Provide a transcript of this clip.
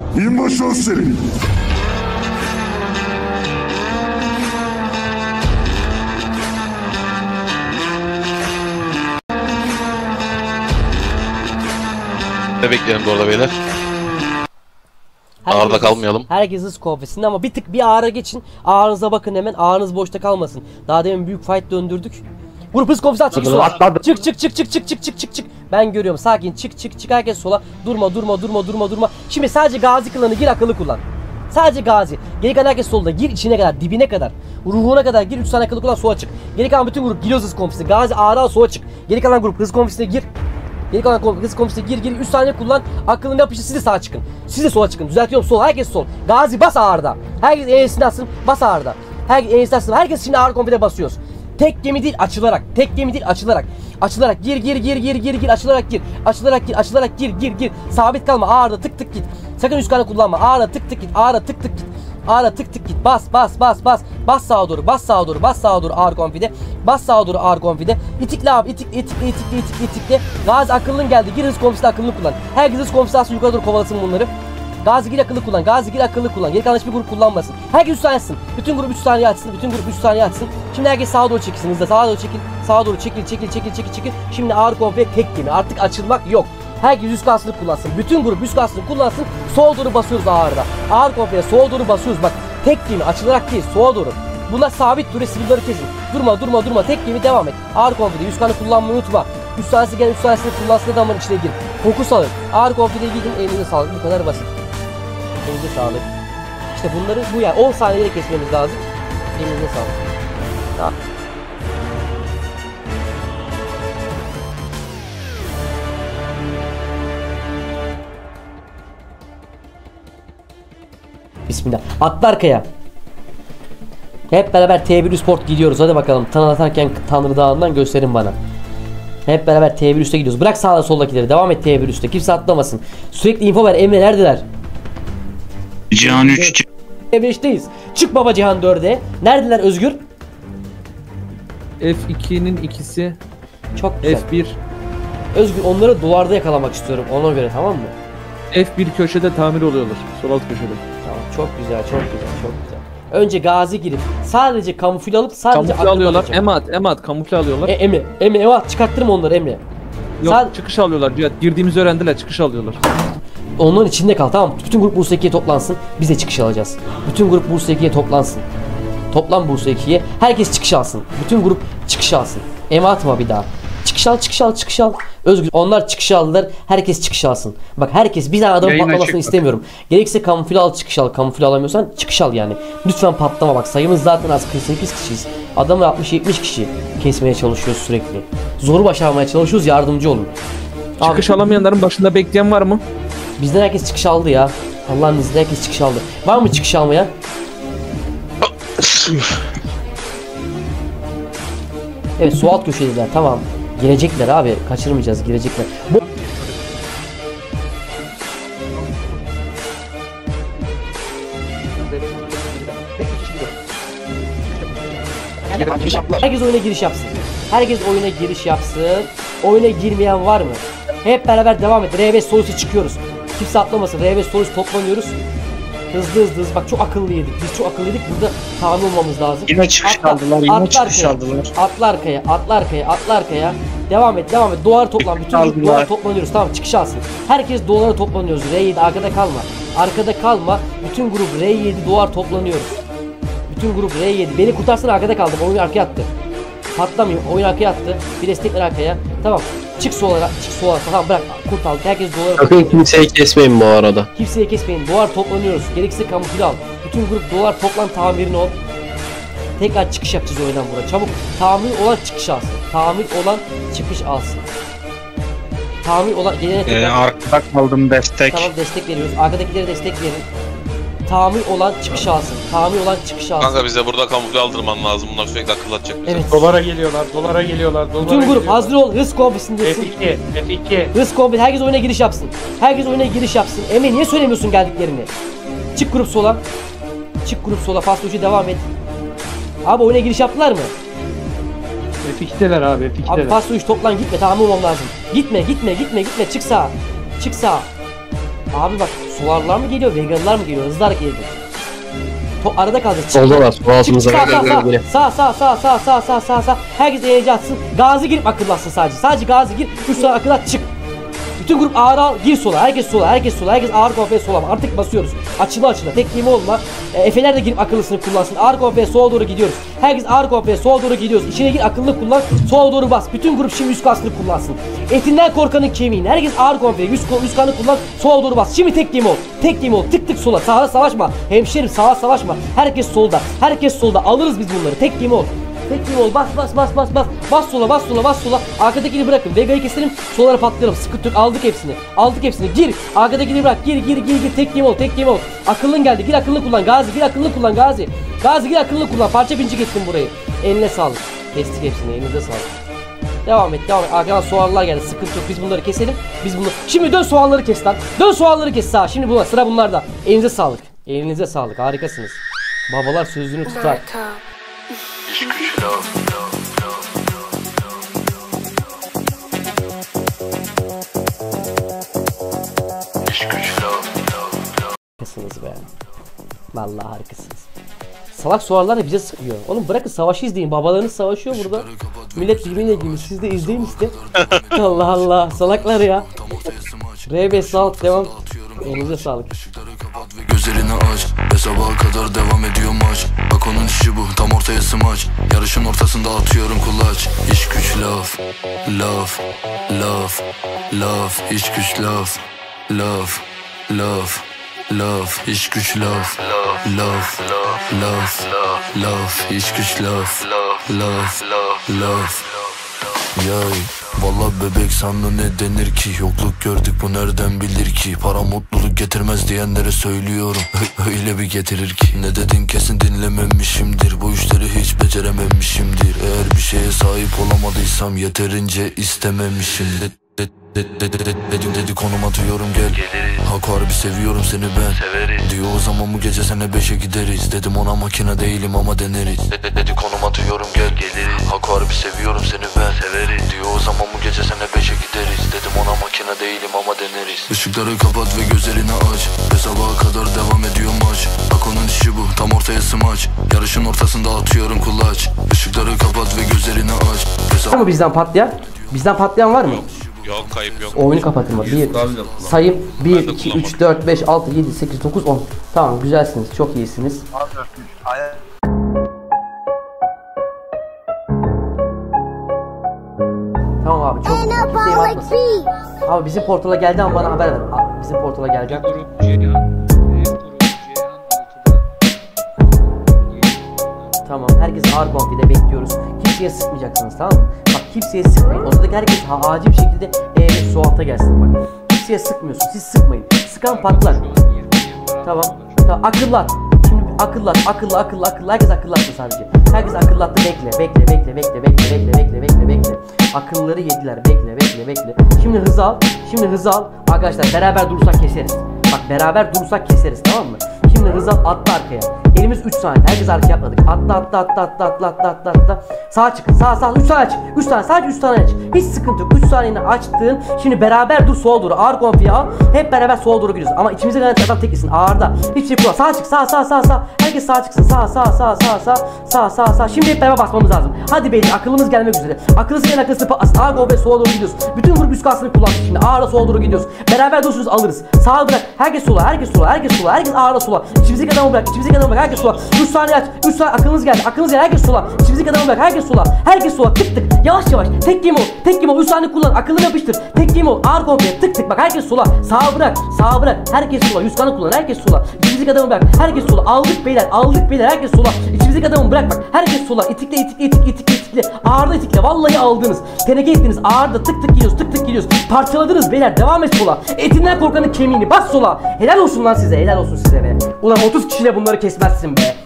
Binbaşı Özçelik. Ne bekleyelim bu arada beyler? Ağırda kalmayalım. Herkes hız konfesinde ama bir tık bir ağıra geçin. Ağrınıza bakın hemen. Ağrınız boşta kalmasın. Daha demin büyük fight döndürdük. Hız konfesi at çık sola. Çık çık çık çık çık çık çık çık çık. Ben görüyorum sakin çık çık çık herkes sola. Durma durma durma durma durma. Şimdi sadece gazi klanı gir akıllı kullan. Sadece gazi. Geri kalan herkes solda. Gir içine kadar, dibine kadar. Ruhuna kadar gir. 3 tane akıllı kullan sola çık. Geri kalan bütün grup giriyoruz hız konfesi. Gazi ağrı sola çık. Geri kalan grup hız konfesine gir. Geri kalan hız konfesine gir gir 3 saniye kullan. Aklın yapışı siz de sağa çıkın. Siz de sola çıkın. Düzeltiyorum sol. Herkes sol. Gazi bas ağırda. Herkes eğesini atsın. Bas ağırda. Herkes eğesini atsın. Herkes şimdi ağır komple basıyoruz. Tek gemi değil açılarak. Tek gemi değil açılarak. Açılarak gir gir gir gir gir gir açılarak gir. Açılarak gir açılarak gir gir gir. Sabit kalma ağırda tık tık git. Sakın üst kanı kullanma. Ağırda tık tık git. Ağırda tık tık git. Ağırda tık tık git. Bas bas bas bas. Bas sağa doğru. Bas sağa doğru. Bas sağa doğru ağır konfide. Bas sağa doğru ağır konfide. İtikle abi. itik itik itik itik itikle. Gazi akıllın geldi. Gir hız konfide akıllını kullan. Herkes hız alsın yukarı doğru kovalasın bunları. Gazi gir akıllı kullan. Gazi gir akıllı kullan. Geri kalan hiçbir grup kullanmasın. Herkes 3 saniye açsın. Bütün grup 3 saniye açsın. Bütün grup 3 saniye açsın. Şimdi herkes sağa doğru çekilsin. Hızla sağa doğru çekil. Sağa doğru çekil çekil çekil çekil çekil. Şimdi ağır komple tek gemi. Artık açılmak yok. Herkes yüz kasını kullansın. Bütün grup yüz kasını kullansın. Sola doğru basıyoruz ağırda. Ağır komple sola doğru basıyoruz. Bak tek gemi açılarak değil sola doğru. Bunlar sabit dur sivrilleri kesin. Durma durma durma tek gemi devam et. Ağır komple yüz kanı kullanmayı unutma. 3 tanesi gel 3 tanesini kullansın adamın içine gir. Fokus alın. Ağır komple gidin elinize sağlık. Bu kadar basit. Elinize sağlık. İşte bunları bu yani 10 saniyede kesmemiz lazım. Elinize sağlık. Tamam. Bismillah. Atla arkaya. Hep beraber T1 Sport gidiyoruz. Hadi bakalım. Tan atarken Tanrı Dağı'ndan gösterin bana. Hep beraber T1 üste gidiyoruz. Bırak sağda soldakileri. Devam et T1 üste. Kimse atlamasın. Sürekli info ver. Emre neredeler? Cihan 3 T5'teyiz. Çık baba Cihan 4'e. Neredeler Özgür? F2'nin ikisi Çok güzel. F1 Özgür onları duvarda yakalamak istiyorum. Ona göre tamam mı? F1 köşede tamir oluyorlar. Sol alt köşede. Tamam. Çok güzel. Çok güzel. Çok güzel. Önce gazi girip sadece kamufle alıp sadece Kamufle alıyorlar. Emat, emat kamufle alıyorlar. E, Emre, Emre, Emre çıkarttırma onları Emre. Yok sad- çıkış alıyorlar Cihat. Girdiğimizi öğrendiler çıkış alıyorlar. Onların içinde kal tamam? Bütün grup Bursa 2'ye toplansın. Biz de çıkış alacağız. Bütün grup Bursa 2'ye toplansın. Toplam Bursa 2'ye. Herkes çıkış alsın. Bütün grup çıkış alsın. Ema atma bir daha. Çıkış al, çıkış al, çıkış al. Özgür onlar çıkış aldılar. Herkes çıkış alsın. Bak herkes bir tane adam Yayın patlamasını açık istemiyorum. Gerekirse kamufle al, çıkış al. Kamufle alamıyorsan çıkış al yani. Lütfen patlama bak. Sayımız zaten az 48 kişiyiz. Adamı 60-70 kişi kesmeye çalışıyoruz sürekli. Zoru başarmaya çalışıyoruz. Yardımcı olun. Abi, Çıkış alamayanların başında bekleyen var mı? Bizden herkes çıkış aldı ya. Allah'ın izniyle herkes çıkış aldı. Var mı çıkış almayan? Evet su alt köşedeler tamam. Girecekler abi. Kaçırmayacağız girecekler. Bu... Herkes oyuna giriş yapsın. Herkes oyuna giriş yapsın. Oyuna girmeyen var mı? Hep beraber devam et. R5 solusu çıkıyoruz. Kimse atlamasın. R5 solusu toplanıyoruz. Hızlı hızlı hızlı. Bak çok akıllıydık. Biz çok akıllıydık. Burada tahmin olmamız lazım. Yine çıkış Atla, aldılar, yine atla çıkış arkaya, aldılar. Atla arkaya, atla arkaya, atla arkaya. Devam et, devam et. Duvar toplan. Bütün duvar toplanıyoruz. Tamam çıkış alsın. Herkes duvarlara toplanıyoruz. R7 arkada kalma. Arkada kalma. Bütün grup R7 duvar toplanıyoruz. Bütün grup R7. Beni kurtarsana arkada kaldım. Oyun arkaya attı. Patlamıyor. Oyun arkaya attı. Bir destekler arkaya. Tamam. Çık sola, çık sola. Tamam bırak. Kurt al. Herkes duvarlara Sakın toplanıyor. kimseyi kesmeyin bu arada. Kimseye kesmeyin. Duvar toplanıyoruz. Gerekirse kamufle al. Bütün grup duvar toplan tamirini ol. Tekrar çıkış yapacağız oyundan buraya. Çabuk tamir olan çıkış alsın. Tamir olan çıkış alsın. Tamir olan gelene Ee, tekrar arkada kaldım destek. tamam destek veriyoruz. Arkadakilere destek verin. Tamir olan çıkış alsın. Tamir olan çıkış alsın. Kanka bize burada kamufle aldırman lazım. Bunlar sürekli akıl atacak bize. Evet. Dolara geliyorlar, dolara geliyorlar, dolara Bütün grup geliyorlar. hazır ol. Hız kombisindesin. F2, F2. Hız kombi. Herkes oyuna giriş yapsın. Herkes oyuna giriş yapsın. Emre niye söylemiyorsun geldiklerini? Çık grup sola. Çık grup sola. Fast uçu devam et. Abi oyuna giriş yaptılar mı? F2'deler abi, Abi F2'deler. fast uç toplan gitme tamam olmam lazım. Gitme gitme gitme gitme çık sağa. Çık sağa. Abi bak solarlar mı geliyor, veganlar mı geliyor? Hızlı hareket edin. To arada kalacak. Çık. Soldalar. Sol altımızda. Sağ sağ sağ sağ sağ sağ sağ sağ sağ sağ herkes enerji atsın gazi girip akıllatsın sadece sadece gazi gir 3 tane akıllat çık bütün grup ağır al gir sola herkes sola herkes sola herkes ağır kafaya sola artık basıyoruz açılı açılı tek yeme olma e, Efeler de girip akıllısını kullansın. Ağır kafaya sola doğru gidiyoruz. Herkes ağır kafaya sola doğru gidiyoruz. İçine gir akıllı kullan sola doğru bas. Bütün grup şimdi yüz kasını kullansın. Etinden korkanın kemiğini. Herkes ağır kafaya yüz, yüz kanı kullan sola doğru bas. Şimdi tek ol tek ol. Tık tık sola. Sağa savaşma. Hemşerim sağa savaşma. Herkes solda herkes solda. Alırız biz bunları. Tek ol Tek yeme ol bas bas bas bas bas bas sola bas sola bas sola arkadakini bırakın Vega'yı keselim solara patlayalım sıkıntı yok aldık hepsini aldık hepsini gir arkadakini bırak gir gir gir gir tek yeme ol tek yeme ol akıllın geldi gir akıllı kullan Gazi gir akıllı kullan Gazi Gazi gir akıllı kullan parça pincik ettim burayı eline sağlık kestik hepsini elinize sağlık Devam et devam et. Arkadan soğanlar geldi. Sıkıntı yok. Biz bunları keselim. Biz bunu. Şimdi dön soğanları kes lan. Dön soğanları kes sağ. Şimdi buna sıra bunlarda. Elinize sağlık. Elinize sağlık. Harikasınız. Babalar sözünü tutar. Harikasınız be. Vallahi harikasınız. Salak soğanlar da bize sıkıyor. Oğlum bırakın savaşı izleyin. Babalarınız savaşıyor burada. Millet birbirine girmiş. Siz de izleyin işte. Allah Allah. Salaklar ya. RB sağlık devam. Elinize sağlık. Gözlerini aç sabaha kadar devam ediyor maç. Bak onun işi bu tam ortaya smaç. Yarışın ortasında atıyorum kulaç. İş güç laf Laf Laf Laf. İş güç laf Laf Laf Laf. İş güç laf Laf Laf Laf İş güç laf Laf Laf Yay. Valla bebek sana ne denir ki? Yokluk gördük bu nereden bilir ki? Para mutluluk getirmez diyenlere söylüyorum. Öyle bir getirir ki. Ne dedin kesin dinlememişimdir. Bu işleri hiç becerememişimdir. Eğer bir şeye sahip olamadıysam Yeterince Dedim dedi konum atıyorum gel. Hak harbi seviyorum seni ben. Diyor o zaman bu gece sene beşe gideriz. Dedim ona makine değilim ama deneriz. De- de- Dedi konum atıyorum gel Hak harbi seviyorum seni ben Diyor o zaman bu gece sene beşe gideriz Dedim ona makine değilim ama deneriz Işıkları kapat ve gözlerini aç Ve sabaha kadar devam ediyor maç Bak onun işi bu tam ortaya smaç Yarışın ortasında atıyorum kulaç Işıkları kapat ve gözlerini aç Ve Var mı bizden patlayan? Bizden patlayan var mı? Yok kayıp yok. Oyunu kapatın bak. Bir, sayım 1, 2, 3, 4, 5, 6, 7, 8, 9, 10. Tamam güzelsiniz. Çok iyisiniz. Tamam kimseye bakmasın. Abi bizim portala geldi ama bana haber ver. Abi, bizim portala geldi. Tamam herkes ağır konfide bekliyoruz. Kimseye sıkmayacaksınız tamam mı? Bak kimseye sıkmayın. Odadaki herkes ha, acil bir şekilde e, su alta gelsin bak. Kimseye sıkmıyorsun. Siz sıkmayın. Sıkan patlar. Şu an 20 var. Tamam. Tamam akıllat. Şimdi akıllat, akıllı, akıllı, akıllı. Herkes akıllattı sadece. Herkes akıllattı. Bekle, bekle, bekle, bekle, bekle, bekle, bekle, bekle, bekle. Akılları yediler. Bekle, bekle, bekle. Şimdi hız al. Şimdi hız al. Arkadaşlar beraber durursak keseriz. Bak beraber durursak keseriz tamam mı? Şimdi hız al atla arkaya. Elimiz 3 saniye. Herkes arkaya atladık. Atla atla atla atla atla atla atla atla. Sağa çıkın. Sağ sağ 3 tane aç. 3 tane sadece 3 tane aç. Hiç sıkıntı yok. 3 saniyeni açtın. Şimdi beraber dur sola doğru. Ağır konfiye al. Hep beraber sola doğru gidiyoruz. Ama içimize gelen adam teklisin. Ağırda. Hiç şey yapma. Sağa çık. Sağ sağ sağ sağ. Herkes sağa çıksın. Sağ sağ sağ sağ sağ. Sağ sağ sağ. Şimdi hep beraber basmamız lazım. Hadi beyler akıllımız gelmek üzere. Akıllı senin akıllısı patlasın. Ağır konfiye sola doğru gidiyoruz. Bütün grup üst kasını kullansın şimdi. Ağırda sola doğru gidiyoruz. Beraber dursunuz alırız. Sağa bırak. Herkes sola. Herkes sola. Herkes sola. Herkes ağırda sola. İçimizdeki adamı bırak. İçimizdeki adamı bırak. Herkes sola. 3 saniye aç. 3 saniye aklınız geldi. Aklınız geldi. Herkes sola. İçimizdeki adamı bırak. Herkes sola. Herkes sola. Tık tık. Yavaş yavaş. Tek game ol. Tek game ol. 3 saniye kullan. Akıllı yapıştır. Tek game ol. Ağır komple. Tık tık. Bak herkes sola. Sağa bırak. Sağa bırak. Herkes sola. 100 kanı kullan. Herkes sola. İçimizdeki adamı bırak. Herkes sola. Aldık beyler. Aldık beyler. Herkes sola. İçimizdeki adamı bırak bak. Herkes sola. İtikle itikle itikle itikle itikle. Ağırda itikle. Vallahi aldınız. Teneke ettiniz. Ağırda tık tık gidiyoruz. Tık tık gidiyoruz. Parçaladınız beyler. Devam et sola. Etinden korkanın kemiğini. Bas sola. Helal olsun lan size. Helal olsun size be. Ulan 30 kişiyle bunları kesmezsin be.